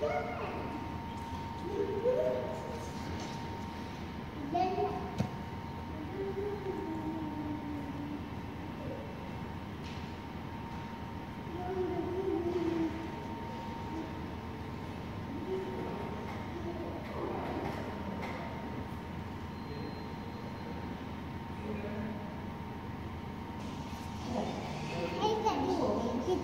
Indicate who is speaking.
Speaker 1: You! You!